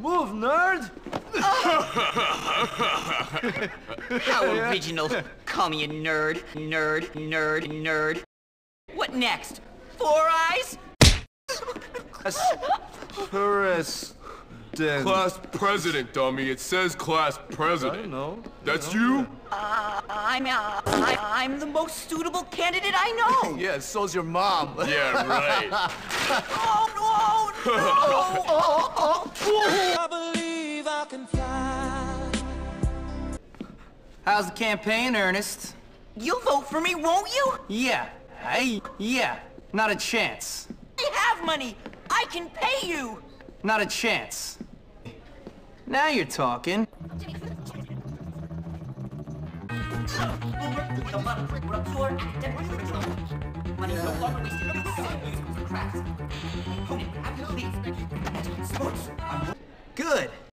Move, nerd! How original. Call me a nerd, nerd, nerd, nerd. What next? Four eyes? President. Class president, dummy. It says class president. No. That's you? Uh, I'm, uh, I, am the most suitable candidate I know. yeah, so's your mom. yeah, right. oh, no, no! oh, oh, oh. oh can fly. How's the campaign, Ernest? You'll vote for me, won't you? Yeah. I, yeah. Not a chance. I have money. I can pay you. Not a chance. Now you're talking. Good.